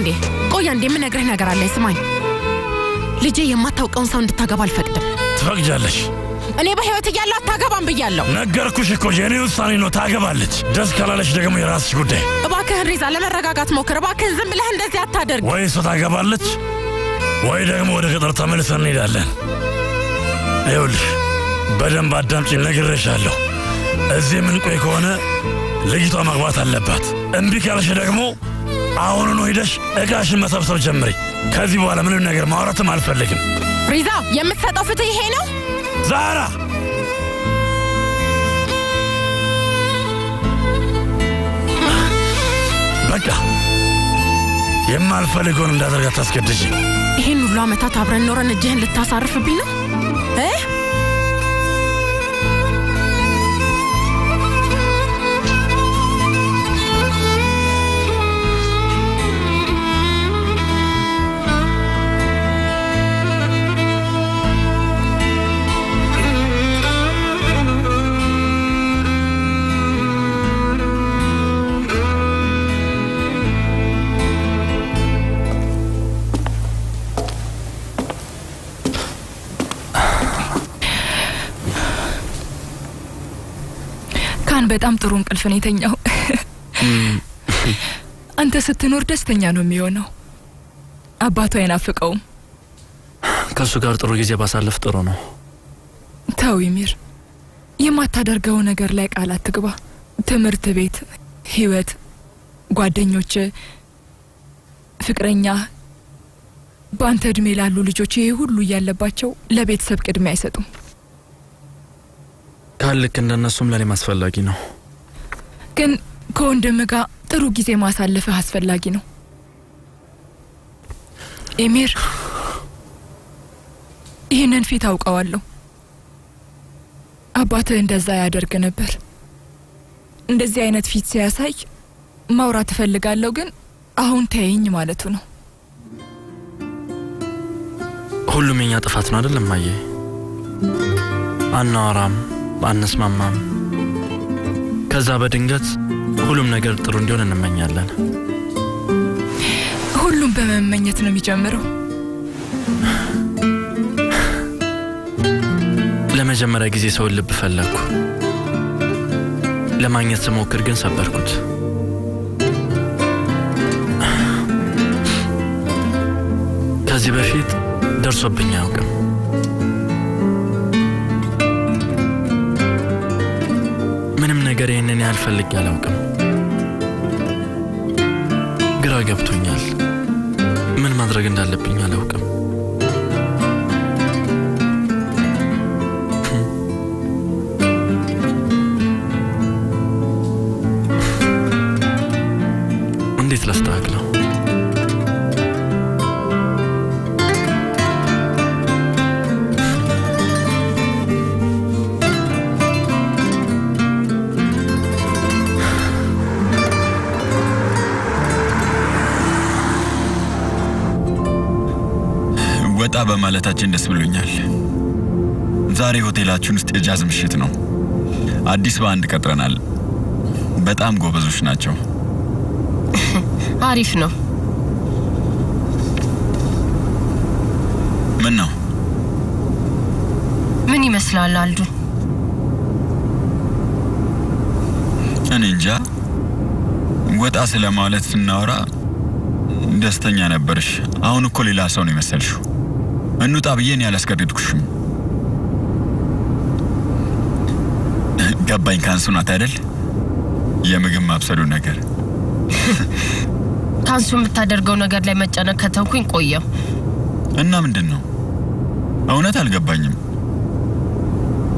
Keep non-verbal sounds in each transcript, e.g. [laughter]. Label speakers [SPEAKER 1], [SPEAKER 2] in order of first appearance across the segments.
[SPEAKER 1] አንዴ ቆይ አንዴ የምነግርህ ነገር አለኝ። ስማኝ፣ ልጄ የማታውቀውን ሰው እንድታገባ አልፈቅድም።
[SPEAKER 2] ትፈቅጃለሽ?
[SPEAKER 1] እኔ በህይወት እያለሁ አታገባም ብያለሁ።
[SPEAKER 2] ነገርኩሽ እኮ የኔ ውሳኔ ነው። ታገባለች። ደስ ካላለች ደግሞ የራስሽ ጉዳይ።
[SPEAKER 1] እባክህን ሪዛ፣ ለመረጋጋት ሞክር። እባክህን ዝም ብለህ እንደዚህ አታደርግ።
[SPEAKER 2] ወይ እሷ ታገባለች ወይ ደግሞ ወደ ገጠር ተመልሰን እንሄዳለን። ይኸውልሽ በደንብ አዳምጪ፣ ነግሬሻለሁ። እዚህ የምንቆይ ከሆነ ልጅቷ መግባት አለባት። እምቢ ካልሽ ደግሞ አሁኑኑ ሂደሽ ዕቃሽን መሰብሰብ ጀምሪ። ከዚህ በኋላ ምንም ነገር ማውራትም አልፈልግም።
[SPEAKER 1] ሪዛ፣ የምትሰጠው ፍትህ ይሄ ነው?
[SPEAKER 2] ዛራ በቃ የማልፈልገውን እንዳደርግ አታስገድጂ።
[SPEAKER 1] ይህን ሁሉ ዓመታት አብረን ኖረን እጅህን ልታሳርፍብኝ ነው
[SPEAKER 3] በጣም ጥሩ እንቅልፍ ነው የተኛው። [laughs] አንተ ስትኖር ደስተኛ ነው የሚሆነው። አባቱ አይናፍቀውም።
[SPEAKER 4] ከእሱ ጋር ጥሩ ጊዜ ባሳለፍ ጥሩ ነው።
[SPEAKER 3] ተው ይሚር፣ የማታደርገው ነገር ላይ ቃል አትግባ። ትምህርት ቤት፣ ህይወት፣ ጓደኞች፣ ፍቅረኛ፣ በአንተ እድሜ ላሉ ልጆች ይሄ ሁሉ እያለባቸው ለቤተሰብ ቅድሚያ አይሰጡም።
[SPEAKER 4] ካልክ እንደነሱም ለእኔም አስፈላጊ ነው።
[SPEAKER 3] ግን ከወንድም ጋር ጥሩ ጊዜ ማሳለፍህ አስፈላጊ ነው። ኤሚር፣ ይህንን ፊት አውቀዋለሁ። አባትህ እንደዛ ያደርግ ነበር። እንደዚህ አይነት ፊት ሲያሳይ ማውራት እፈልጋለሁ፣ ግን አሁን ተይኝ ማለቱ ነው።
[SPEAKER 4] ሁሉም የኛ ጥፋት ነው አይደለም? ማየ አናወራም፣ አንስማማም። ከዛ በድንገት ሁሉም ነገር ጥሩ እንዲሆን እንመኛለን።
[SPEAKER 3] ሁሉም በመመኘት ነው የሚጀምረው።
[SPEAKER 4] ለመጀመሪያ ጊዜ ሰውን ልብ ፈለግኩ። ለማግኘት ስሞክር ግን ሰበርኩት። ከዚህ በፊት ደርሶብኝ አያውቅም። ነገር ይህንን ያህል ፈልጌ አላውቅም። ግራ ገብቶኛል። ምን ማድረግ እንዳለብኝ አላውቅም። እንዴት ላስተካክለው?
[SPEAKER 5] በማለታችን ደስ ብሎኛል። ዛሬ ሆቴላችን ውስጥ የጃዝ ምሽት ነው። አዲስ ባንድ ቀጥረናል። በጣም ጎበዞች ናቸው። [laughs]
[SPEAKER 6] አሪፍ ነው።
[SPEAKER 5] ምን ነው
[SPEAKER 6] ምን ይመስላል አልዱ?
[SPEAKER 5] እኔ እንጃ። ወጣ ስለማለት ስናወራ ደስተኛ ነበርሽ። አሁን እኮ ሌላ ሰው ነው የመሰልሽው። እንውጣ ብዬ እኔ አላስገድድኩሽም። ገባኝ። ካንሱ ናት አይደል? የምግብ ማብሰሉ ነገር [laughs]
[SPEAKER 6] ካንሱ የምታደርገው ነገር ላይ መጨነቅ ከተውኩኝ ቆየው።
[SPEAKER 5] እና ምንድን ነው እውነት አልገባኝም።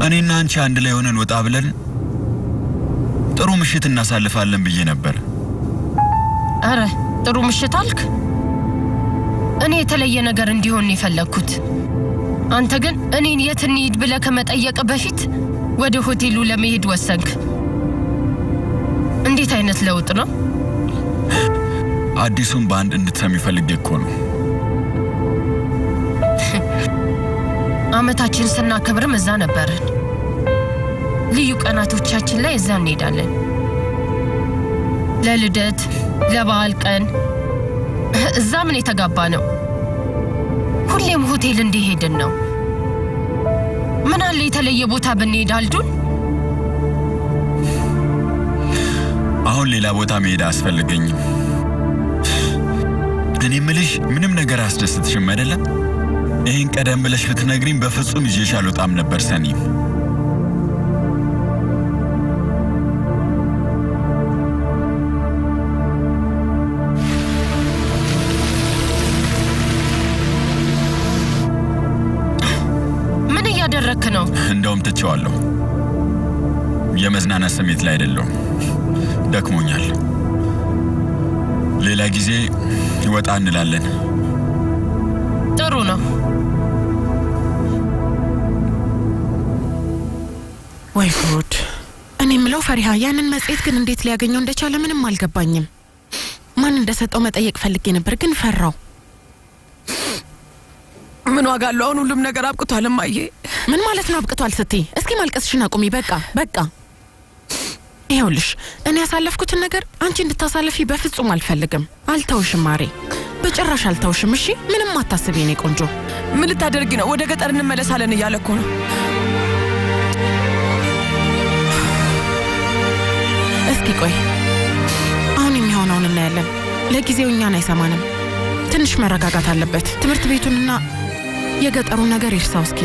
[SPEAKER 5] እኔና አንቺ አንድ ላይ ሆነን ወጣ ብለን ጥሩ ምሽት እናሳልፋለን ብዬ ነበር።
[SPEAKER 6] አረ ጥሩ ምሽት አልክ። እኔ የተለየ ነገር እንዲሆን የፈለግኩት። አንተ ግን እኔን የት እንሂድ ብለህ ከመጠየቅ በፊት ወደ ሆቴሉ ለመሄድ ወሰንክ። እንዴት አይነት ለውጥ ነው?
[SPEAKER 5] አዲሱን በአንድ እንድትሰሚ ፈልጌ እኮ ነው። [laughs]
[SPEAKER 6] አመታችን ስናከብርም እዛ ነበርን። ልዩ ቀናቶቻችን ላይ እዛ እንሄዳለን። ለልደት፣ ለበዓል ቀን፣ [clears throat] እዛ ምን የተጋባ ነው? ሁሌም ሆቴል እንዲሄድን ነው። ምን አለ የተለየ ቦታ ብንሄድ አልዱን?
[SPEAKER 5] አሁን ሌላ ቦታ መሄድ አያስፈልገኝም። እኔ ምልሽ ምንም ነገር አያስደስትሽም አይደለም? ይህን ቀደም ብለሽ ብትነግሪኝ በፍጹም ይዤሽ አልወጣም ነበር ሰኒም። የመዝናናት ስሜት ላይ አይደለሁም። ደክሞኛል። ሌላ ጊዜ ወጣ እንላለን።
[SPEAKER 6] ጥሩ ነው።
[SPEAKER 1] ወይ ጉድ! እኔ የምለው ፈሪሃ፣ ያንን መጽሔት ግን እንዴት ሊያገኘው እንደቻለ ምንም አልገባኝም። ማን እንደሰጠው መጠየቅ ፈልጌ ነበር፣ ግን ፈራው።
[SPEAKER 7] ምን ዋጋ አለው? አሁን ሁሉም ነገር አብቅቷል እማዬ።
[SPEAKER 1] ምን ማለት ነው አብቅቷል ስትይ? እስኪ ማልቀስሽን አቁሚ። በቃ በቃ። ይኸውልሽ እኔ ያሳለፍኩትን ነገር አንቺ እንድታሳልፊ በፍጹም አልፈልግም። አልተውሽም ማሬ፣ በጭራሽ አልተውሽም። እሺ ምንም አታስቢ የኔ ቆንጆ።
[SPEAKER 7] ምን ልታደርጊ ነው? ወደ ገጠር እንመለሳለን እያለ እኮ ነው።
[SPEAKER 1] እስኪ ቆይ፣ አሁን የሚሆነውን እናያለን። ለጊዜው እኛን አይሰማንም። ትንሽ መረጋጋት አለበት። ትምህርት ቤቱንና የገጠሩን ነገር ይርሳው። እስኪ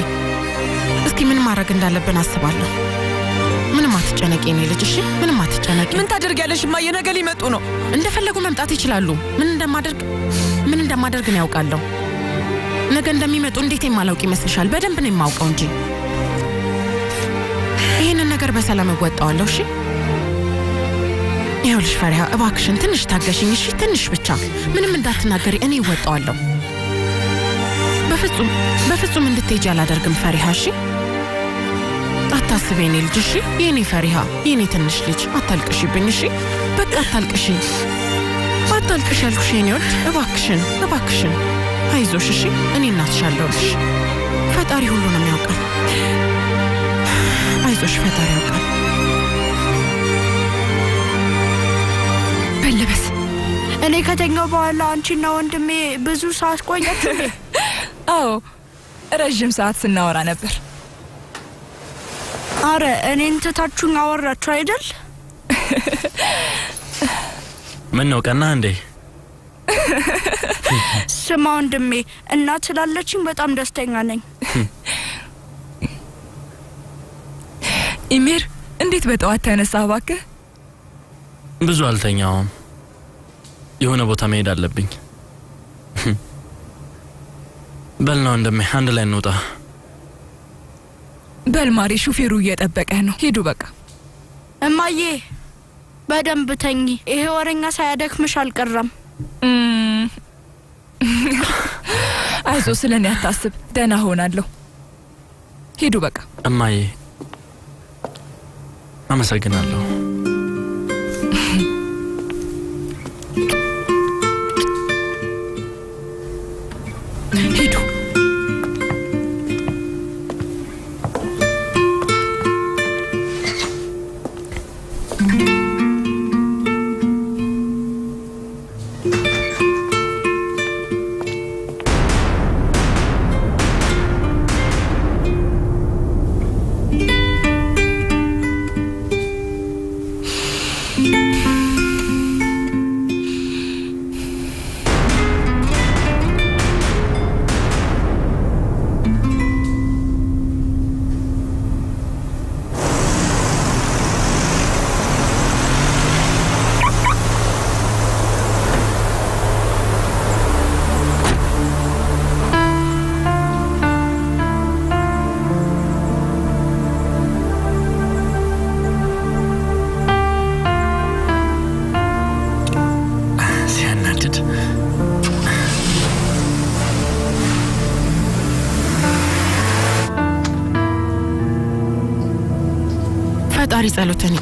[SPEAKER 1] እስኪ ምን ማድረግ እንዳለብን አስባለሁ። ምንም አትጨነቂ የኔ ልጅ እሺ፣ ምንም አትጨነቂ።
[SPEAKER 7] ምን ታደርጊያለሽ እማዬ? ነገ ሊመጡ ነው።
[SPEAKER 1] እንደፈለጉ መምጣት ይችላሉ። ምን እንደማደርግ ምን እንደማደርግ ነው ያውቃለሁ። ነገ እንደሚመጡ እንዴት የማላውቅ ይመስልሻል? በደንብ ነው የማውቀው እንጂ ይህንን ነገር በሰላም እወጣዋለሁ። እሺ ይኸውልሽ ፈሪሃ፣ እባክሽን ትንሽ ታገሽኝ እሺ፣ ትንሽ ብቻ። ምንም እንዳትናገሪ፣ እኔ እወጣዋለሁ። በፍጹም በፍጹም እንድትሄጂ አላደርግም ፈሪሃ። እሺ አታስቢ የኔ ልጅ እሺ፣ የኔ ፈሪሃ፣ የኔ ትንሽ ልጅ አታልቅሽብኝ እሺ። በቃ አታልቅሽ፣ አታልቅሽ ያልኩሽ የኔ ወድ፣ እባክሽን እባክሽን፣ አይዞሽ እሺ። እኔ እናትሽ አለሁልሽ። ፈጣሪ ሁሉንም ያውቃል። አይዞሽ፣ ፈጣሪ ያውቃል።
[SPEAKER 3] በልበስ
[SPEAKER 8] እኔ ከተኛው በኋላ አንቺና ወንድሜ ብዙ ሰዓት ቆያችሁ? [laughs]
[SPEAKER 3] አዎ ረዥም ሰዓት ስናወራ ነበር።
[SPEAKER 8] አረ እኔን ትታችሁኝ አወራችሁ አይደል?
[SPEAKER 4] ምን ነው ቀና እንዴ?
[SPEAKER 8] ስማ ወንድሜ፣ እናት ስላለችኝ በጣም ደስተኛ ነኝ።
[SPEAKER 3] ኢሜር እንዴት በጠዋት ተነሳ እባክህ?
[SPEAKER 4] ብዙ አልተኛውም። የሆነ ቦታ መሄድ አለብኝ። በል ነው እንደሜ አንድ ላይ እንውጣ።
[SPEAKER 3] በል ማሬ፣ ሹፌሩ እየጠበቀህ ነው። ሂዱ በቃ።
[SPEAKER 8] እማዬ በደንብ ተኚ። ይሄ ወረኛ ሳያደክምሽ አልቀረም።
[SPEAKER 3] አይዞ ስለ እኔ አታስብ፣ ደህና ሆናለሁ። ሂዱ በቃ።
[SPEAKER 4] እማዬ አመሰግናለሁ።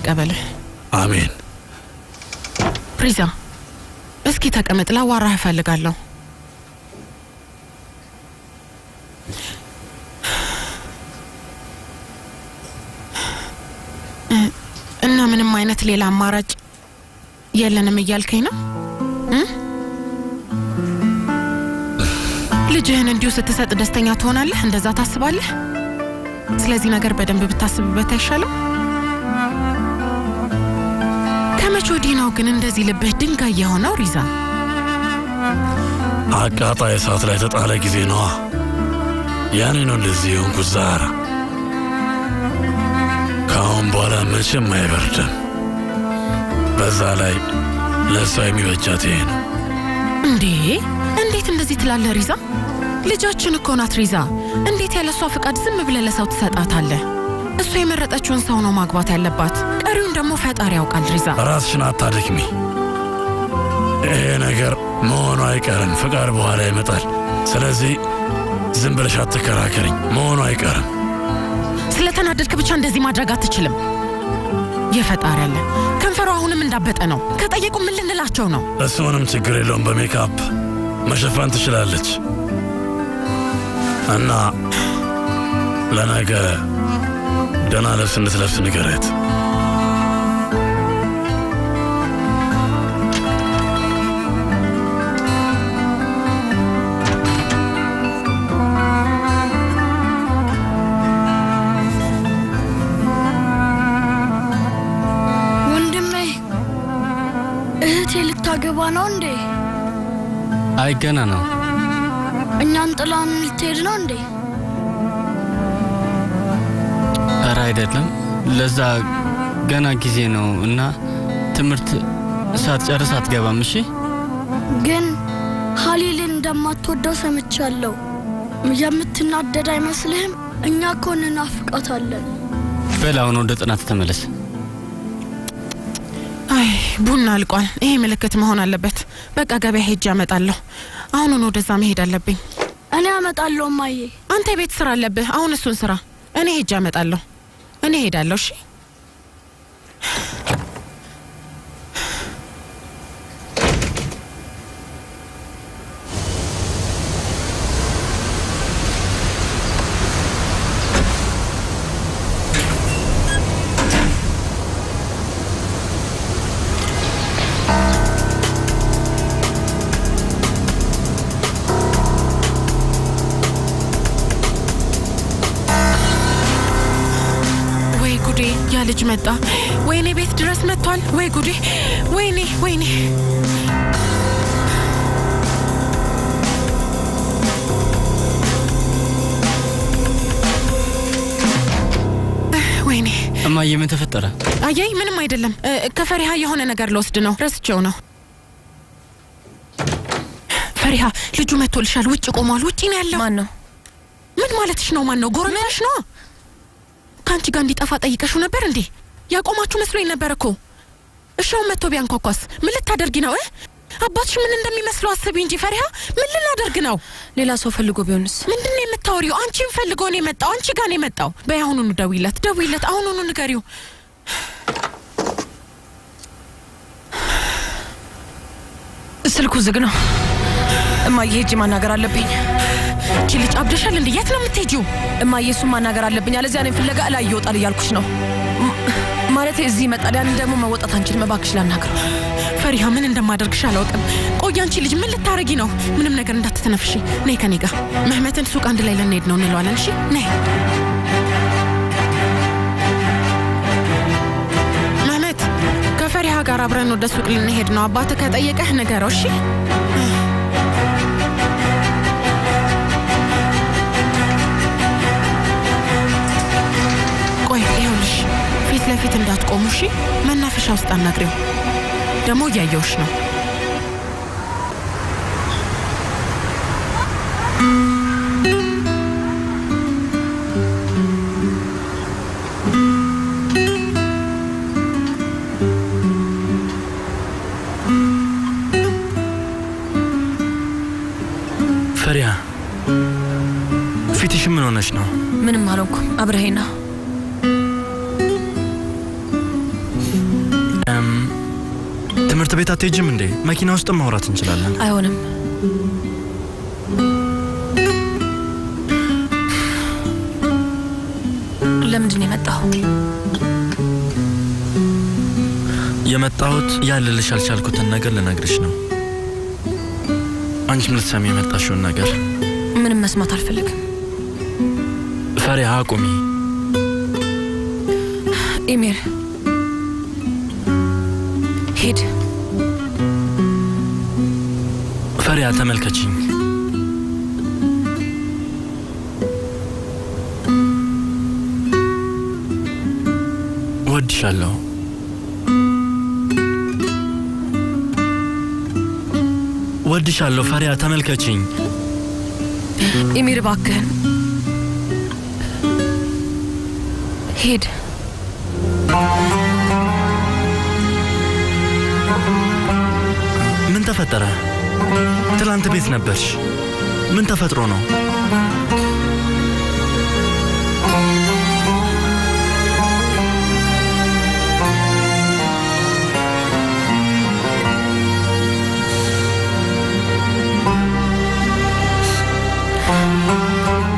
[SPEAKER 1] ይቀበልህ።
[SPEAKER 2] አሜን።
[SPEAKER 1] ፕሪዛ እስኪ ተቀመጥ፣ ላዋራህ እፈልጋለሁ። እ፣ እና ምንም አይነት ሌላ አማራጭ የለንም እያልከኝ ነው? ልጅህን እንዲሁ ስትሰጥ ደስተኛ ትሆናለህ? እንደዛ ታስባለህ? ስለዚህ ነገር በደንብ ብታስብበት አይሻልም? ከመቼ ወዲህ ነው ግን እንደዚህ ልብህ ድንጋይ የሆነው ሪዛ?
[SPEAKER 2] አቃጣይ እሳት ላይ ተጣለ ጊዜ ነዋ። ያኔ ነው እንደዚህ የሆንኩት ዛራ። ከአሁን በኋላ መቼም አይበርድም። በዛ ላይ ለእሷ የሚበጃት ይሄ ነው።
[SPEAKER 1] እንዴ እንዴት እንደዚህ ትላለህ ሪዛ? ልጃችን እኮ ናት ሪዛ። እንዴት ያለ እሷ ፍቃድ ዝም ብለህ ለሰው ትሰጣታለህ? እሷ የመረጠችውን ሰው ነው ማግባት ያለባት። ቀሪውን ደግሞ ፈጣሪ ያውቃል ሪዛ።
[SPEAKER 2] ራስሽን አታድክሚ። ይሄ ነገር መሆኑ አይቀርም። ፍቃድ በኋላ ይመጣል። ስለዚህ ዝም ብለሽ አትከራከርኝ። መሆኑ አይቀርም።
[SPEAKER 1] ስለተናደድክ ብቻ እንደዚህ ማድረግ አትችልም። የፈጣሪ አለ። ከንፈሯ አሁንም እንዳበጠ ነው። ከጠየቁ ምን ልንላቸው ነው?
[SPEAKER 2] እሱ ምንም ችግር የለውም። በሜካፕ መሸፈን ትችላለች እና ለነገ ደህና ልብስ እንድትለብስ ንገረት።
[SPEAKER 8] ነው እንዴ?
[SPEAKER 4] አይ ገና ነው።
[SPEAKER 8] እኛን ጥላን ልትሄድ ነው እንዴ?
[SPEAKER 4] እረ አይደለም፣ ለዛ ገና ጊዜ ነው እና ትምህርት ሳትጨርስ አትገባም። እሺ
[SPEAKER 8] ግን ሀሊልን እንደማትወደው ሰምቻለሁ። የምትናደድ አይመስልህም? እኛ እኮ እንናፍቃታለን።
[SPEAKER 4] በል አሁን ወደ ጥናት ተመለስ።
[SPEAKER 1] ቡና አልቋል። ይሄ ምልክት መሆን አለበት። በቃ ገበያ ሄጄ አመጣለሁ። አሁኑን ወደዛ መሄድ አለብኝ።
[SPEAKER 8] እኔ አመጣለሁ እማዬ።
[SPEAKER 1] አንተ የቤት ስራ አለብህ። አሁን እሱን ስራ። እኔ ሄጄ አመጣለሁ። እኔ ሄዳለሁ። እሺ መጣ። ወይኔ ቤት ድረስ መጥቷል። ወይ ጉዴ! ወይኔ ወይኔ! ወይኔ
[SPEAKER 4] እማዬ ምን ተፈጠረ?
[SPEAKER 1] አያይ ምንም አይደለም። ከፈሪሃ የሆነ ነገር ልወስድ ነው። ረስቼው ነው። ፈሪሃ ልጁ መጥቶልሻል። ውጭ ቆሟል። ውጭ ነው ያለው።
[SPEAKER 7] ማን ነው?
[SPEAKER 1] ምን ማለትሽ ነው? ማን ነው? ጎረቤትሽ ነው? ከአንቺ ጋር እንዲጠፋ ጠይቀሽው ነበር እንዴ? ያቆማችሁ መስሎኝ ነበር እኮ። እሻውን መጥቶ ቢያንኳኳስ ምን ልታደርጊ ነው? እ? አባትሽ ምን እንደሚመስለው አስቢ እንጂ ፈሪሃ። ምን ልናደርግ ነው?
[SPEAKER 7] ሌላ ሰው ፈልጎ ቢሆንስ?
[SPEAKER 1] ምንድን ነው የምታወሪው? አንቺን ፈልጎ ነው የመጣው። አንቺ ጋር ነው የመጣው። በይ አሁኑኑ ደውይለት፣ ደውይለት። አሁኑኑ ንገሪው።
[SPEAKER 7] ስልኩ ዝግ ነው። እማዬ ሄጄ ማናገር አለብኝ።
[SPEAKER 1] እቺ ልጅ አብደሻል እንዴ? የት ነው የምትሄጂው?
[SPEAKER 7] እማዬ እሱን ማናገር አለብኝ፣ አለዚያ እኔን ፍለጋ እላይ ይወጣል እያልኩሽ ነው። ማለቴ እዚህ ይመጣል። ያንን ደግሞ መወጣት አንችልም። እባክሽ ላናግረው።
[SPEAKER 1] ፈሪሃ ምን እንደማደርግሽ አላውቅም። ቆይ አንቺ ልጅ ምን ልታረጊ ነው? ምንም ነገር እንዳትተነፍሺ። ነይ ከኔ ጋር መህመትን ሱቅ አንድ ላይ ልንሄድ ነው እንለዋለን። እሺ ነይ መህመት፣ ከፈሪሃ ጋር አብረን ወደ ሱቅ ልንሄድ ነው። አባትህ ከጠየቀህ ንገረው። እሺ ፊት ለፊት እንዳትቆሙ እሺ። መናፈሻ ውስጥ አናግሬው። ደግሞ እያየውሽ ነው።
[SPEAKER 4] ፈሪያ ፊትሽ ምን ሆነች ነው?
[SPEAKER 7] ምንም አልሆንኩም። አብረኸኝ
[SPEAKER 4] ቤት አትሄጅም እንዴ? መኪና ውስጥ ማውራት እንችላለን።
[SPEAKER 7] አይሆንም። ለምንድን ነው የመጣው?
[SPEAKER 4] የመጣሁት ያልልሽ ያልቻልኩትን ነገር ልነግርሽ ነው። አንቺም ልትሰሚ የመጣሽውን ነገር
[SPEAKER 7] ምንም መስማት አልፈልግም።
[SPEAKER 4] ፈሪሃ አቁሚ።
[SPEAKER 7] ኢሜር ሂድ።
[SPEAKER 4] ፈሪሃ ተመልከችኝ። ወድሻለሁ። ወድሻለሁ ፈሪሃ ተመልከችኝ።
[SPEAKER 7] ኢሚር እባክህን ሂድ።
[SPEAKER 4] ምን ተፈጠረ? ትላንት ቤት ነበርሽ። ምን ተፈጥሮ ነው?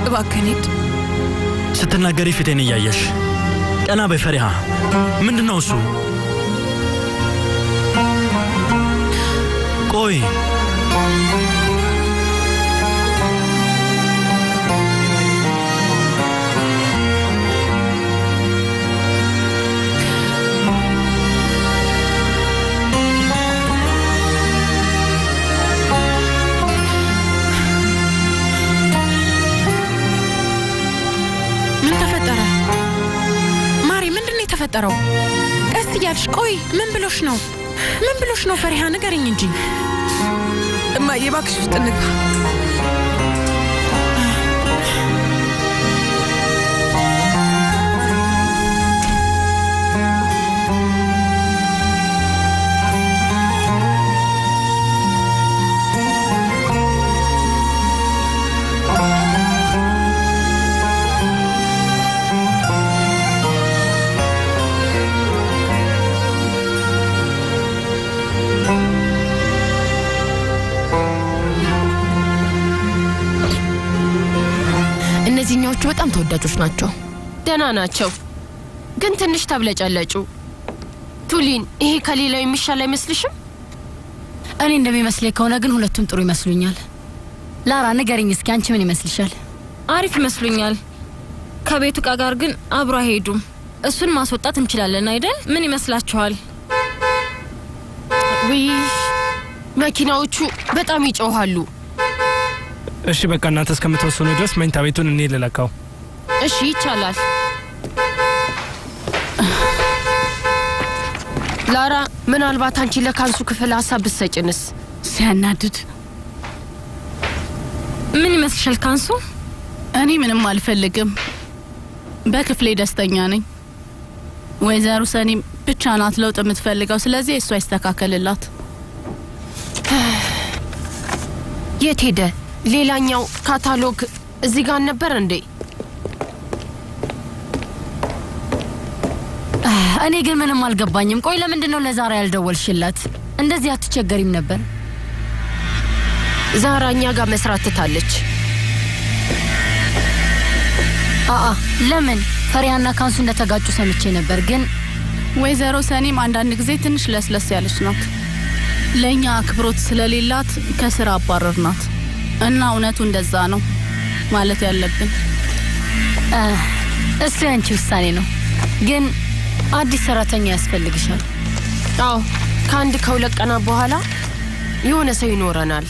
[SPEAKER 7] እባክህን ሂድ።
[SPEAKER 4] ስትናገሪ ፊቴን እያየሽ ቀና በይ ፈሪሃ። ምንድን ነው እሱ? ቆይ
[SPEAKER 1] ብሎሽ ነው? ምን ብሎሽ ነው? ፈሪሃ ንገርኝ እንጂ።
[SPEAKER 7] እማዬ እባክሽ ውስጥ እንግባ።
[SPEAKER 6] ተወዳጆች ናቸው። ደህና ናቸው፣ ግን ትንሽ ተብለጨለጩ። ቱሊን፣ ይሄ ከሌላው የሚሻል አይመስልሽም?
[SPEAKER 9] እኔ እንደሚመስለኝ ከሆነ ግን ሁለቱም ጥሩ ይመስሉኛል። ላራ ንገሪኝ እስኪ አንቺ ምን ይመስልሻል?
[SPEAKER 10] አሪፍ ይመስሉኛል። ከቤቱ እቃ ጋር ግን አብሮ አይሄዱም። እሱን ማስወጣት እንችላለን አይደል? ምን ይመስላችኋል?
[SPEAKER 6] ውይ መኪናዎቹ በጣም ይጮሃሉ።
[SPEAKER 11] እሺ በቃ እናንተ እስከምትወስኑ ድረስ መኝታ ቤቱን እኔ ልለካው።
[SPEAKER 6] እሺ ይቻላል። ላራ፣ ምናልባት አንቺ ለካንሱ ክፍል ሀሳብ ብትሰጭንስ?
[SPEAKER 9] ሲያናድድ።
[SPEAKER 10] ምን ይመስልሻል ካንሱ?
[SPEAKER 12] እኔ ምንም አልፈልግም። በክፍሌ ደስተኛ ነኝ። ወይዘሮ ሰኒም ብቻ ናት ለውጥ የምትፈልገው። ስለዚህ እሷ ይስተካከልላት።
[SPEAKER 6] የት ሄደ? ሌላኛው ካታሎግ እዚህ ጋር ነበር እንዴ?
[SPEAKER 9] እኔ ግን ምንም አልገባኝም። ቆይ ለምንድን ነው ለዛሬ ያልደወልሽላት? እንደዚህ አትቸገሪም ነበር?
[SPEAKER 6] ዛራ እኛ ጋር መስራት ትታለች።
[SPEAKER 9] አአ ለምን? ፈሪያና ካንሱ እንደተጋጩ ሰምቼ ነበር ግን
[SPEAKER 12] ወይዘሮ ሰኒም አንዳንድ ጊዜ ትንሽ ለስለስ ያለች ናት። ለእኛ አክብሮት ስለሌላት ከስራ አባረርናት እና እውነቱ እንደዛ ነው ማለት ያለብን።
[SPEAKER 9] እ፣ እሱ ያንቺ ውሳኔ ነው። ግን አዲስ ሰራተኛ ያስፈልግሻል።
[SPEAKER 6] አዎ ከአንድ ከሁለት ቀናት በኋላ የሆነ ሰው ይኖረናል።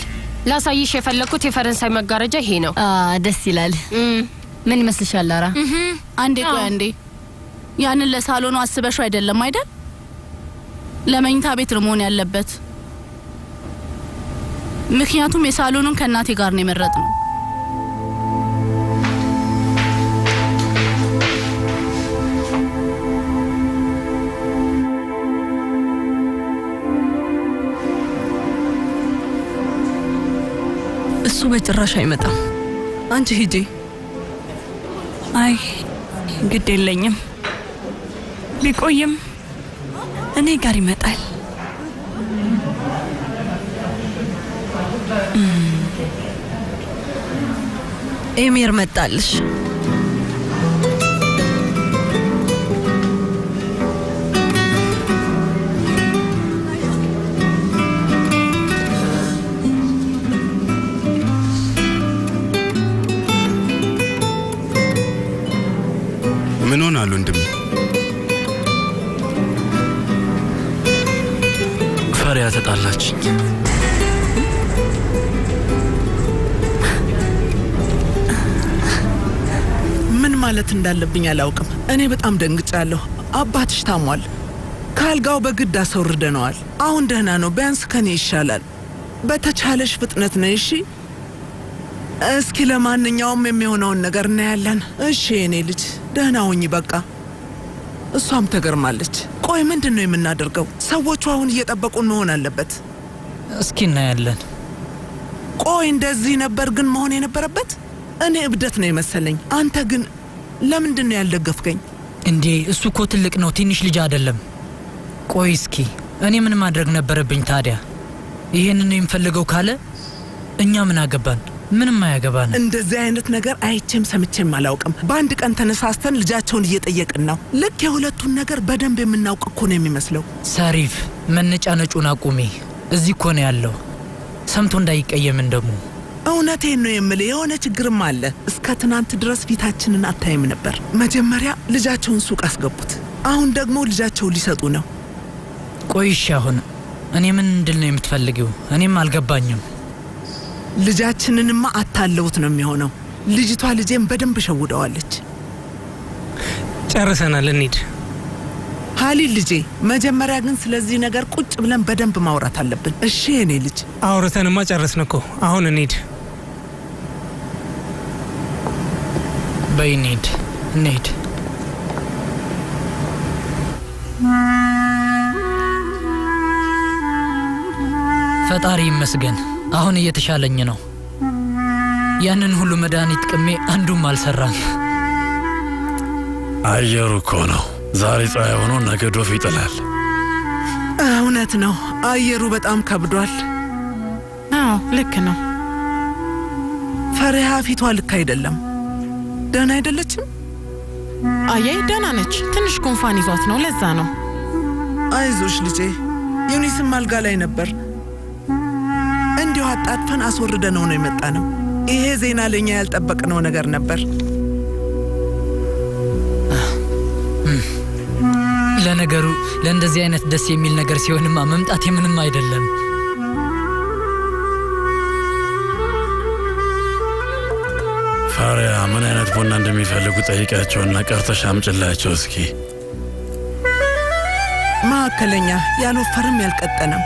[SPEAKER 6] ላሳይሽ የፈለግኩት የፈረንሳይ መጋረጃ ይሄ ነው።
[SPEAKER 9] አ፣ ደስ ይላል። ምን ይመስልሻል ላራ?
[SPEAKER 12] አንዴ ቆይ አንዴ፣ ያንን ለሳሎኑ አስበሽው አይደለም አይደል? ለመኝታ ቤት ነው መሆን ያለበት። ምክንያቱም የሳሎኑን ከእናቴ ጋር ነው የመረጥ ነው።
[SPEAKER 7] በጭራሽ አይመጣም። አንቺ ሂጂ።
[SPEAKER 3] አይ ግድ የለኝም። ቢቆይም እኔ ጋር ይመጣል።
[SPEAKER 7] ኤሚር መጣልሽ።
[SPEAKER 13] ምን ሆናሉ ወንድሜ?
[SPEAKER 4] ፈሪያ ተጣላችኝ።
[SPEAKER 14] ምን ማለት እንዳለብኝ አላውቅም። እኔ በጣም ደንግጫለሁ። አባትሽ ታሟል። ከአልጋው በግድ አስወርደነዋል። አሁን ደህና ነው። ቢያንስ ከኔ ይሻላል። በተቻለሽ ፍጥነት ነይ እሺ። እስኪ ለማንኛውም የሚሆነውን ነገር እናያለን። እሺ የኔ ልጅ ደህና ሁኚ በቃ። እሷም ተገርማለች። ቆይ ምንድን ነው የምናደርገው? ሰዎቹ አሁን እየጠበቁን መሆን አለበት።
[SPEAKER 15] እስኪ እናያለን።
[SPEAKER 14] ቆይ እንደዚህ ነበር ግን መሆን የነበረበት? እኔ እብደት ነው የመሰለኝ። አንተ ግን ለምንድን ነው ያልደገፍከኝ?
[SPEAKER 15] እንዴ እሱ እኮ ትልቅ ነው፣ ትንሽ ልጅ አይደለም። ቆይ እስኪ እኔ ምን ማድረግ ነበረብኝ ታዲያ? ይህንን የምፈልገው ካለ እኛ ምን አገባን? ምንም አያገባን።
[SPEAKER 14] እንደዚህ አይነት ነገር አይቼም ሰምቼም አላውቅም። በአንድ ቀን ተነሳስተን ልጃቸውን እየጠየቅን ነው። ልክ የሁለቱን ነገር በደንብ የምናውቅ እኮ ነው የሚመስለው።
[SPEAKER 15] ሰሪፍ መነጫነጩን አቁሚ። እዚህ እኮ ነው ያለው። ሰምቶ እንዳይቀየምን ደግሞ
[SPEAKER 14] እውነቴን ነው የምልህ፣ የሆነ ችግርም አለ። እስከ ትናንት ድረስ ፊታችንን አታይም ነበር። መጀመሪያ ልጃቸውን ሱቅ አስገቡት፣ አሁን ደግሞ ልጃቸውን ሊሰጡ ነው።
[SPEAKER 15] ቆይ እሺ፣ አሁን እኔ ምን እንድል ነው የምትፈልጊው? እኔም አልገባኝም።
[SPEAKER 14] ልጃችንንማ አታለውት ነው የሚሆነው። ልጅቷ ልጄን በደንብ ሸውደዋለች።
[SPEAKER 11] ጨርሰናል፣ እንሂድ።
[SPEAKER 14] ሀሊል ልጄ፣ መጀመሪያ ግን ስለዚህ ነገር ቁጭ ብለን በደንብ ማውራት አለብን። እሺ የኔ ልጅ።
[SPEAKER 11] አውርተንማ ጨረስን እኮ አሁን እንሂድ።
[SPEAKER 15] በይ እንሂድ፣ እንሂድ። ፈጣሪ ይመስገን አሁን እየተሻለኝ ነው። ያንን ሁሉ መድኃኒት ቅሜ አንዱም አልሰራም።
[SPEAKER 2] አየሩ እኮ ነው። ዛሬ ፀሐይ ሆኖ ነገ ዶፍ ይጥላል።
[SPEAKER 14] እውነት ነው። አየሩ በጣም ከብዷል።
[SPEAKER 1] አዎ ልክ ነው።
[SPEAKER 14] ፈሪሃ ፊቷ ልክ አይደለም። ደህና አይደለችም።
[SPEAKER 1] አየህ ደህና ነች። ትንሽ ጉንፋን ይዟት ነው። ለዛ ነው።
[SPEAKER 14] አይዞሽ ልጄ። ዩኒስም አልጋ ላይ ነበር። አጣጥፈን አስወርደነው ነው የመጣ ነው። ይሄ ዜና ለእኛ ያልጠበቅነው ነገር ነበር።
[SPEAKER 15] ለነገሩ ለእንደዚህ አይነት ደስ የሚል ነገር ሲሆንማ መምጣቴ ምንም አይደለም።
[SPEAKER 2] ፋሪያ ምን አይነት ቡና እንደሚፈልጉ ጠይቃቸውና ቀርተሽ አምጭላቸው እስኪ።
[SPEAKER 14] መካከለኛ፣ ያልወፈርም ያልቀጠነም።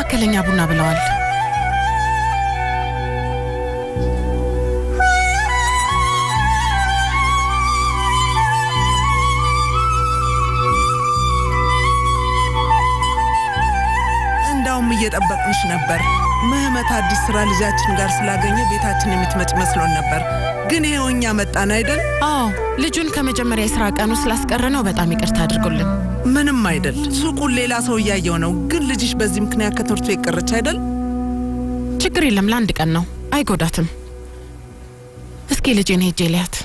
[SPEAKER 1] መካከለኛ ቡና ብለዋል።
[SPEAKER 14] እንዳውም እየጠበቅንሽ ነበር። ምህመት አዲስ ስራ ልጃችን ጋር ስላገኘ ቤታችን የምትመጭ መስሎን ነበር። ግን ይኸው እኛ መጣን አይደል?
[SPEAKER 1] አዎ ልጁን ከመጀመሪያ የስራ ቀኑ ስላስቀረ ነው። በጣም ይቅርታ አድርጉልን።
[SPEAKER 14] ምንም አይደል። ሱቁን ሌላ ሰው እያየው ነው። ግን ልጅሽ በዚህ ምክንያት ከትምህርት ቤት ቀረች አይደል?
[SPEAKER 1] ችግር የለም ለአንድ ቀን ነው፣ አይጎዳትም። እስኪ ልጄን ሄጄ ልያት።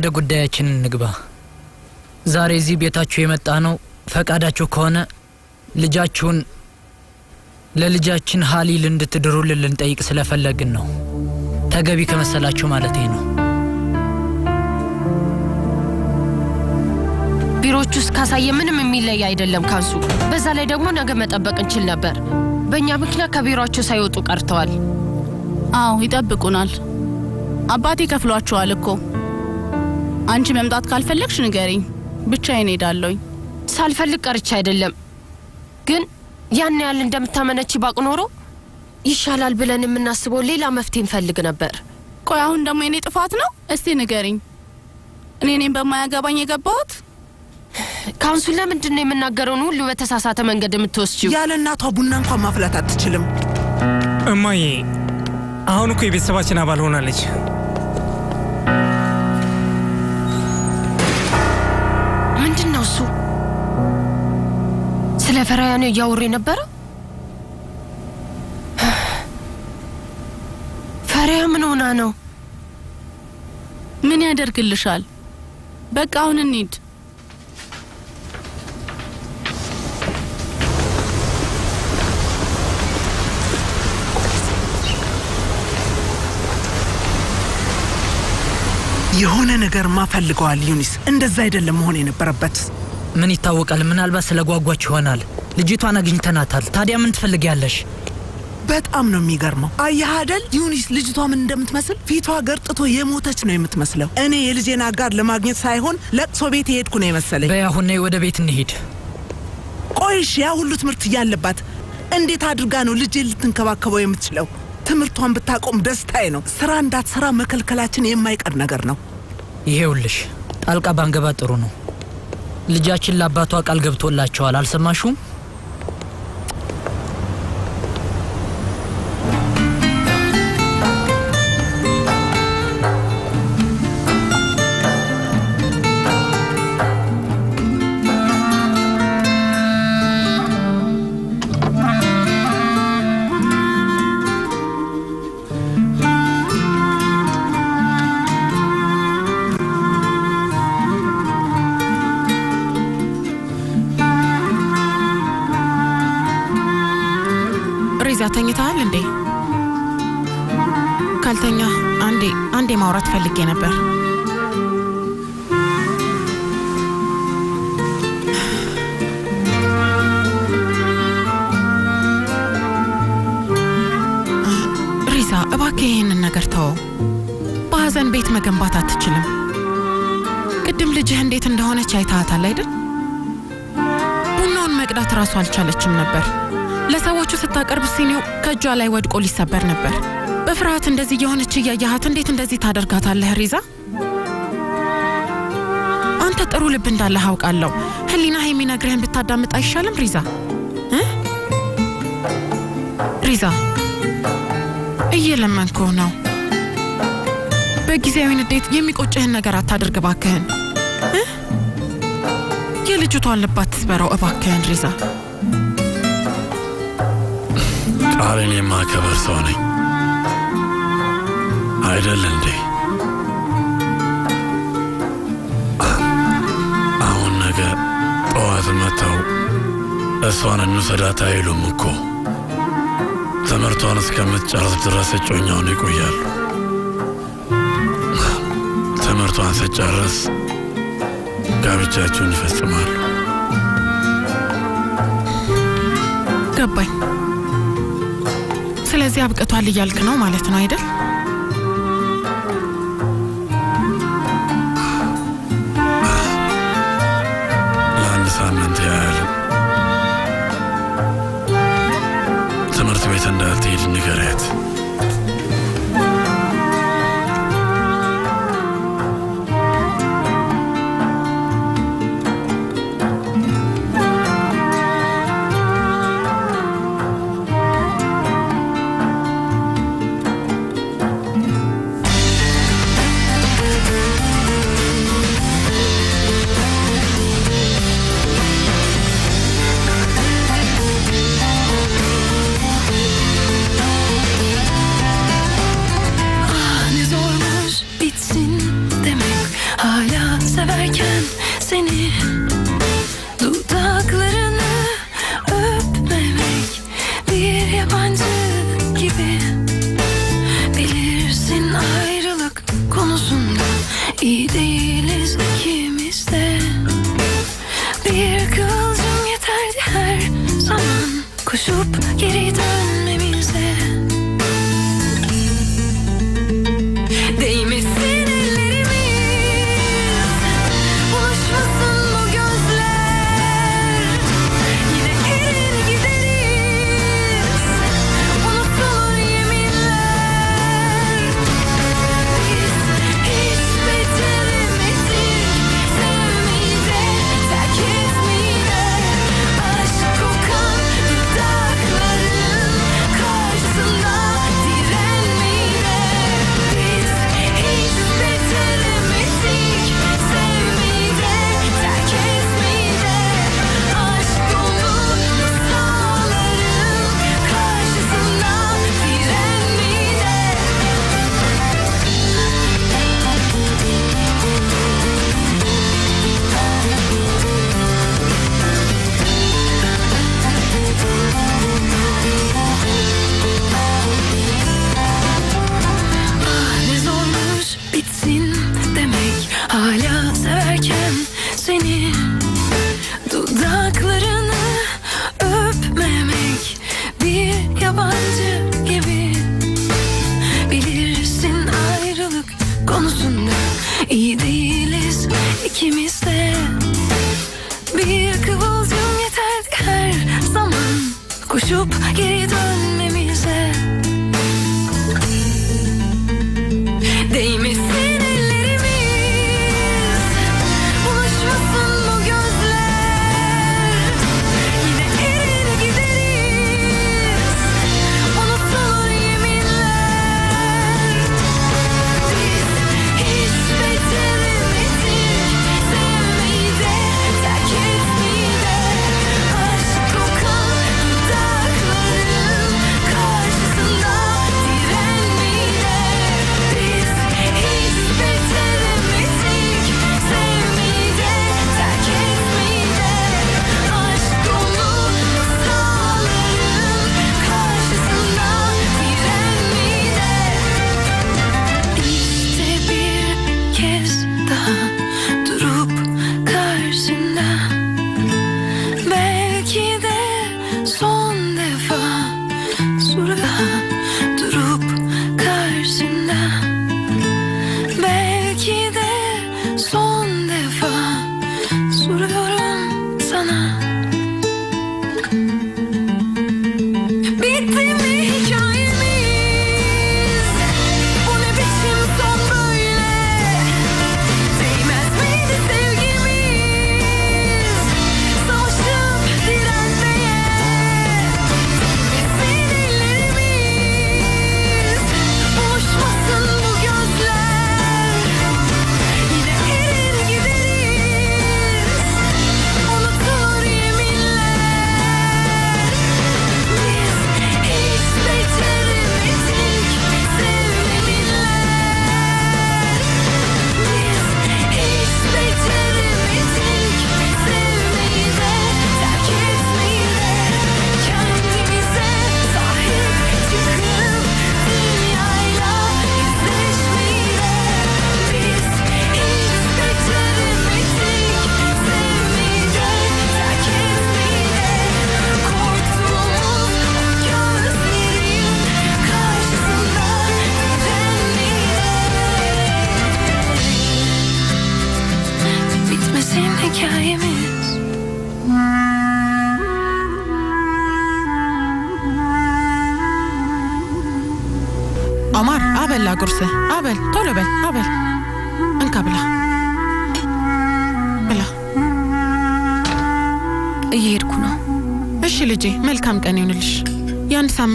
[SPEAKER 15] ወደ ጉዳያችን እንግባ። ዛሬ እዚህ ቤታችሁ የመጣ ነው ፈቃዳችሁ ከሆነ ልጃችሁን ለልጃችን ሀሊል እንድትድሩልን ልንጠይቅ ስለፈለግን ነው። ተገቢ ከመሰላችሁ ማለቴ ነው።
[SPEAKER 6] ቢሮዎች ውስጥ ካሳየ ምንም የሚለይ አይደለም ካንሱ። በዛ ላይ ደግሞ ነገ መጠበቅ እንችል ነበር። በእኛ ምክንያት ከቢሮቸው ሳይወጡ ቀርተዋል።
[SPEAKER 12] አዎ ይጠብቁናል። አባቴ ከፍሏቸዋል እኮ። አንቺ መምጣት ካልፈለግሽ ንገሪኝ፣ ብቻዬን ሄዳለሁኝ።
[SPEAKER 6] ሳልፈልግ ቀርቼ አይደለም፣ ግን ያን ያህል እንደምታመነች ባቅ ኖሮ ይሻላል ብለን የምናስበው ሌላ መፍትሄ እንፈልግ ነበር።
[SPEAKER 12] ቆይ አሁን ደግሞ የኔ ጥፋት ነው? እስቲ ንገሪኝ። እኔ እኔም በማያገባኝ የገባሁት
[SPEAKER 6] ካንሱ ለምንድን ነው የምናገረውን ሁሉ በተሳሳተ መንገድ የምትወስጂው?
[SPEAKER 14] ያለ እናቷ ቡና እንኳን ማፍላት አትችልም።
[SPEAKER 11] እማዬ አሁን እኮ የቤተሰባችን አባል ሆናለች።
[SPEAKER 6] ነው እሱ? ስለ ፈራያ ነው እያወሩ የነበረው? ፈሪያ ምን ሆና ነው?
[SPEAKER 12] ምን ያደርግልሻል? በቃ አሁን እንሂድ።
[SPEAKER 14] የሆነ ነገርማ ፈልገዋል ዩኒስ። እንደዛ አይደለም መሆን የነበረበት።
[SPEAKER 15] ምን ይታወቃል? ምናልባት ስለ ጓጓች ይሆናል። ልጅቷን አግኝተናታል። ታዲያ ምን ትፈልጊያለሽ?
[SPEAKER 14] በጣም ነው የሚገርመው። አየህ አይደል ዩኒስ፣ ልጅቷ ምን እንደምትመስል ፊቷ ገርጥቶ የሞተች ነው የምትመስለው። እኔ የልጄን አጋር ለማግኘት ሳይሆን ለቅሶ ቤት የሄድኩ ነው የመሰለኝ።
[SPEAKER 15] በይ አሁን ነይ ወደ ቤት እንሂድ።
[SPEAKER 14] ቆይሽ ያ ሁሉ ትምህርት እያለባት እንዴት አድርጋ ነው ልጄ ልትንከባከበው የምትችለው? ትምህርቷን ብታቆም ደስታዬ ነው። ስራ እንዳትሰራ መከልከላችን የማይቀር ነገር ነው።
[SPEAKER 15] ይሄውልሽ ጣልቃ ባንገባ ጥሩ ነው። ልጃችን ለአባቷ ቃል ገብቶላቸዋል። አልሰማሹም?
[SPEAKER 1] ይህንን ነገር ተወው። በሐዘን ቤት መገንባት አትችልም። ቅድም ልጅህ እንዴት እንደሆነች አይተሃታል አይደል? ቡናውን መቅዳት ራሱ አልቻለችም ነበር። ለሰዎቹ ስታቀርብ ሲኒው ከእጇ ላይ ወድቆ ሊሰበር ነበር። በፍርሃት እንደዚህ የሆነች እያያሃት እንዴት እንደዚህ ታደርጋታለህ ሪዛ? አንተ ጥሩ ልብ እንዳለህ አውቃለሁ። ህሊናህ የሚነግርህን ብታዳምጥ አይሻልም ሪዛ ሪዛ እየለመንኩህ ነው። በጊዜያዊ ንዴት የሚቆጭህን ነገር አታድርግ እባክህን የልጅቷን ልብ አትስበረው እባክህን ሪዛ።
[SPEAKER 2] ቃልን የማከበር ሰው ነኝ አይደል እንዴ? አሁን ነገ ጠዋት መጥተው እሷን እንውሰዳት አይሉም እኮ። ትምህርቷን እስከምትጨርስ ድረስ እጮኛውን ይቆያሉ። ትምህርቷን ስጨርስ ጋብቻቸውን ይፈጽማሉ።
[SPEAKER 1] ገባኝ። ስለዚህ አብቅቷል እያልክ ነው ማለት ነው አይደል?
[SPEAKER 16] en de
[SPEAKER 17] uitdierende.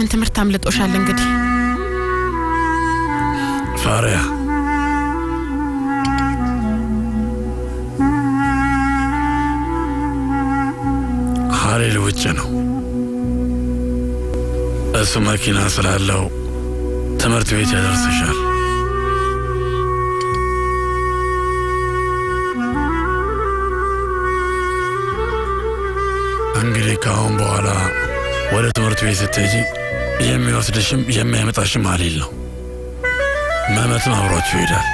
[SPEAKER 17] ምን ትምህርት አምልጦሻል? እንግዲህ
[SPEAKER 2] ፋሪያ ሀሌል ውጭ ነው። እሱ መኪና ስላለው ትምህርት ቤት ያደርስሻል። እንግዲህ ከአሁን በኋላ ወደ ትምህርት ቤት ስትሄጂ የሚወስድሽም የሚያመጣሽም ሀሊል ነው። መመትም አብሯችሁ ይሄዳል።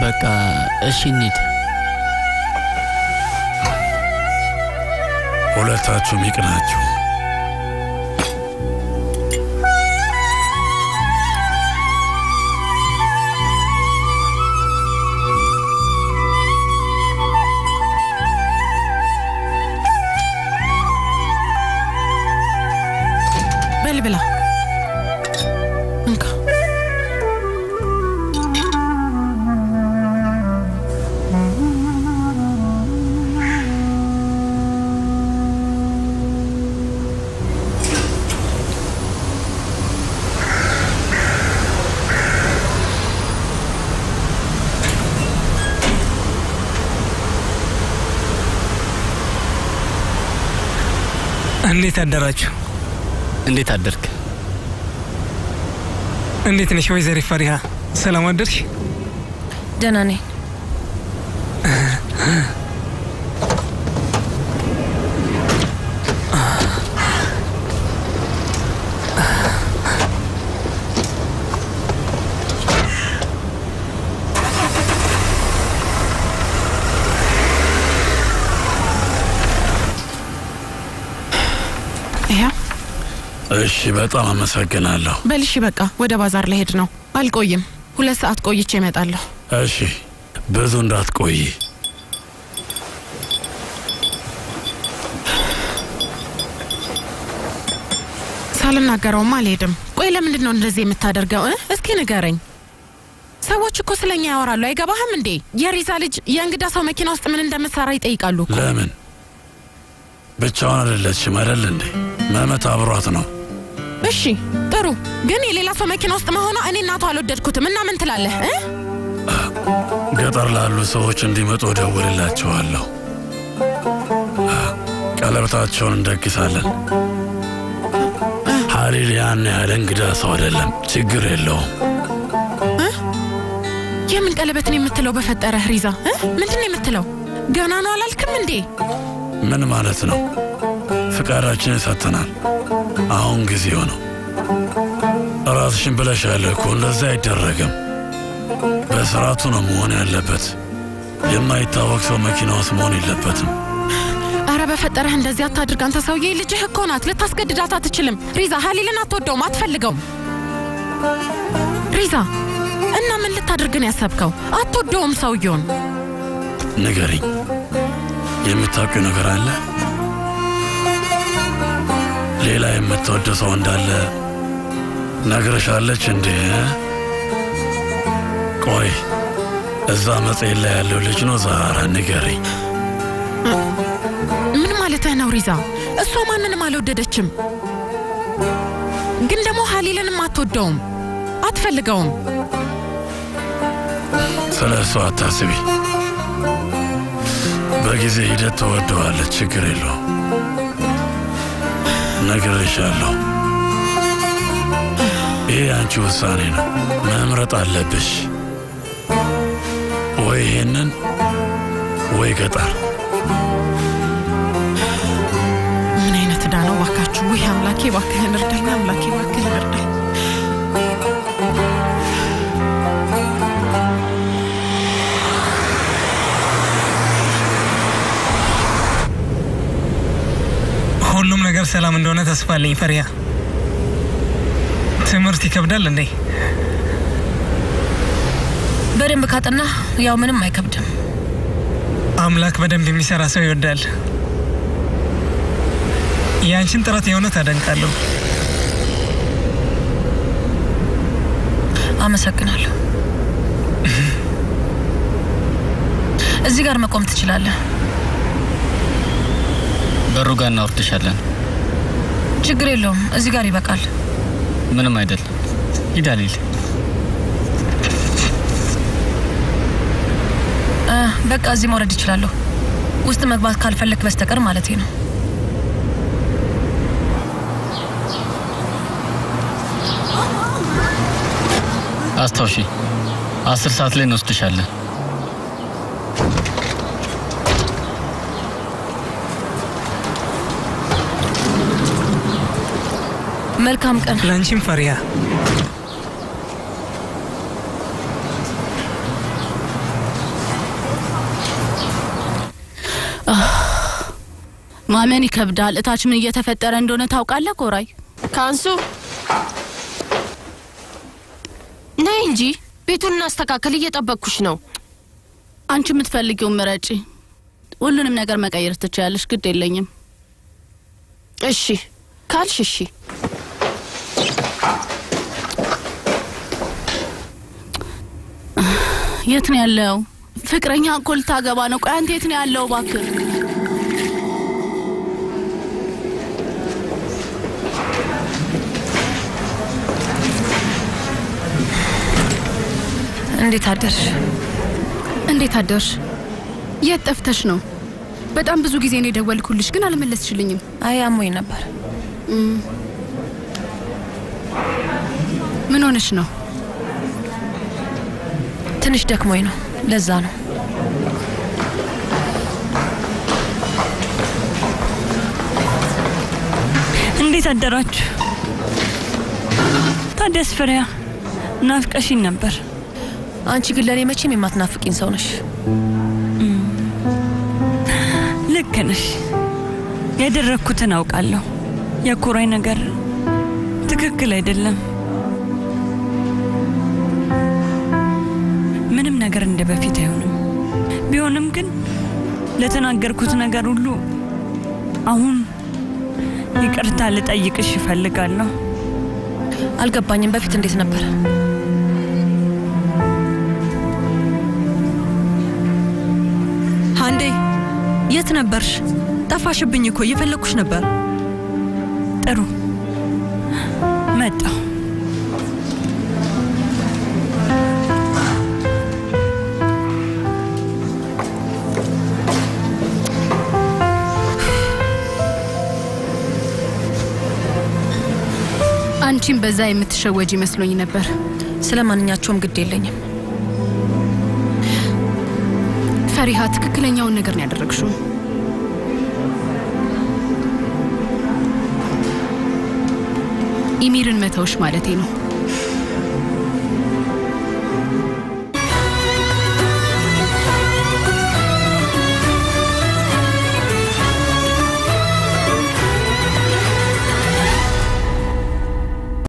[SPEAKER 18] በቃ እሺ እንሂድ።
[SPEAKER 2] ሁለታችሁም ይቅናችሁ።
[SPEAKER 11] እንዴት አደራችሁ?
[SPEAKER 18] እንዴት አደርክ?
[SPEAKER 11] እንዴት ነሽ ወይዘሪ ፈሪሃ? ሰላም አደርሽ?
[SPEAKER 7] ደህና ነኝ።
[SPEAKER 1] ይኸው
[SPEAKER 2] እሺ፣ በጣም አመሰግናለሁ።
[SPEAKER 1] በል እሺ፣ በቃ ወደ ባዛር ልሄድ ነው። አልቆይም። ሁለት ሰዓት ቆይቼ እመጣለሁ።
[SPEAKER 2] እሺ፣ ብዙ እንዳትቆይ።
[SPEAKER 1] ሳልናገረውማ አልሄድም። ቆይ ለምንድን ነው እንደዚህ የምታደርገው እ? እስኪ ንገረኝ። ሰዎች እኮ ስለኛ ያወራሉ። አይገባህም እንዴ? የሪዛ ልጅ የእንግዳ ሰው መኪና ውስጥ ምን እንደምትሰራ ይጠይቃሉ እኮ።
[SPEAKER 2] ለምን ብቻዋን አይደለችም አይደል እንዴ? መመት አብሯት ነው።
[SPEAKER 1] እሺ ጥሩ፣ ግን የሌላ ሰው መኪና ውስጥ መሆኗ እኔ እናቷ አልወደድኩትም እና ምን ትላለህ እ?
[SPEAKER 2] ገጠር ላሉ ሰዎች እንዲመጡ እደውልላቸዋለሁ። ቀለበታቸውን እንደግሳለን። ሀሊል ያን ያህል እንግዳ ሰው አይደለም፣ ችግር የለውም።
[SPEAKER 1] የምን ቀለበትን የምትለው በፈጠረህ ሪዛ እ? ምንድን ነው የምትለው? ገና ነው አላልክም እንዴ?
[SPEAKER 2] ምን ማለት ነው? ፍቃዳችንን ሰጥተናል። አሁን ጊዜው ነው። ራስሽን ብለሻል እኮ እንደዛ አይደረግም። በስርዓቱ ነው መሆን ያለበት። የማይታወቅ ሰው መኪና ውስጥ መሆን የለበትም።
[SPEAKER 1] አረ በፈጠረህ እንደዚህ አታድርግ። አንተ ሰውዬ ልጅህ እኮ ናት፣ ልታስገድዳት አትችልም። ሪዛ ሀሊልን አትወደውም፣ አትፈልገውም። ሪዛ እና ምን ልታደርግ ነው ያሰብከው? አትወደውም ሰውየውን።
[SPEAKER 2] ንገሪኝ፣ የምታውቂው ነገር አለ? ሌላ የምትወደው ሰው እንዳለ ነግረሻለች እንዴ? ቆይ እዛ መጽሔት ላይ ያለው ልጅ ነው ዛራ? ንገሪኝ።
[SPEAKER 1] ምን ማለትህ ነው ሪዛ? እሷ ማንንም አልወደደችም፣ ግን ደግሞ ሀሊልንም አትወደውም፣ አትፈልገውም።
[SPEAKER 2] ስለ እሷ አታስቢ። በጊዜ ሂደት ትወደዋለች፣ ችግር የለውም። ነግሬሻለሁ። ይሄ አንቺ ውሳኔ ነው፣ መምረጥ አለብሽ። ወይ ይሄንን ወይ ገጠር።
[SPEAKER 1] ምን አይነት ዕዳ ነው ባካችሁ? ውይ አምላኬ ባክህን እርዳኝ፣ አምላኬ ባክህን እርዳኝ።
[SPEAKER 11] ሁሉም ነገር ሰላም እንደሆነ ተስፋ አለኝ። ፈሪያ ትምህርት ይከብዳል እንዴ?
[SPEAKER 7] በደንብ ካጠና ያው ምንም አይከብድም።
[SPEAKER 11] አምላክ በደንብ የሚሰራ ሰው ይወዳል። የአንቺን ጥረት የእውነት አደንቃለሁ።
[SPEAKER 7] አመሰግናለሁ። እዚህ ጋር መቆም ትችላለህ።
[SPEAKER 18] በሩ ጋር እናወርድሻለን።
[SPEAKER 7] ችግር የለውም። እዚህ ጋር ይበቃል።
[SPEAKER 18] ምንም አይደል። ሂድ
[SPEAKER 7] በቃ እዚህ መውረድ ይችላለሁ። ውስጥ መግባት ካልፈለክ በስተቀር ማለቴ ነው።
[SPEAKER 18] አስታውሺ፣ አስር ሰዓት ላይ እንወስድሻለን።
[SPEAKER 7] መልካም ቀን።
[SPEAKER 11] ለአንቺም ፈሪያ።
[SPEAKER 12] ማመን ይከብዳል። እታች ምን እየተፈጠረ እንደሆነ ታውቃለህ ኮራይ?
[SPEAKER 6] ካንሱ ነይ እንጂ ቤቱን እናስተካከል። እየጠበቅኩሽ ነው።
[SPEAKER 12] አንቺ የምትፈልጊውን ምረጪ። ሁሉንም ነገር መቀየር ትችያለሽ። ግድ የለኝም።
[SPEAKER 6] እሺ ካልሽ እሺ።
[SPEAKER 12] የት ነው ያለው? ፍቅረኛ እኮ ልታገባ ነው። ቆይ አንተ የት ነው ያለው? እባክህ
[SPEAKER 7] እንዴት አደርሽ?
[SPEAKER 19] እንዴት አደርሽ? የት ጠፍተሽ ነው? በጣም ብዙ ጊዜ ነው የደወልኩልሽ፣ ግን አልመለስሽልኝም።
[SPEAKER 7] አይ አሞኝ ነበር።
[SPEAKER 19] ምን ሆነሽ ነው?
[SPEAKER 7] ትንሽ ደክሞኝ ነው። ለዛ ነው።
[SPEAKER 17] እንዴት አደራችሁ? ታዲያስ ፍሬያ ናፍቀሽኝ ነበር።
[SPEAKER 7] አንቺ ግን ለእኔ መቼም የማትናፍቂኝ ሰው ነሽ።
[SPEAKER 17] ልክ ነሽ። ያደረግኩትን አውቃለሁ። የኩራይ ነገር ትክክል አይደለም። እንደ በፊት አይሆንም። ቢሆንም ግን ለተናገርኩት ነገር ሁሉ አሁን ይቅርታ ልጠይቅሽ እፈልጋለሁ።
[SPEAKER 7] አልገባኝም። በፊት እንዴት ነበር?
[SPEAKER 20] አንዴ የት ነበርሽ? ጠፋሽብኝ እኮ እየፈለግኩሽ ነበር።
[SPEAKER 17] ጥሩ መጣሁ።
[SPEAKER 19] አንቺም በዛ የምትሸወጅ ይመስሎኝ ነበር።
[SPEAKER 7] ስለ ማንኛቸውም ግድ የለኝም።
[SPEAKER 19] ፈሪሃ፣ ትክክለኛውን ነገር ነው ያደረግሽው። ኢሚርን መተውሽ ማለቴ ነው።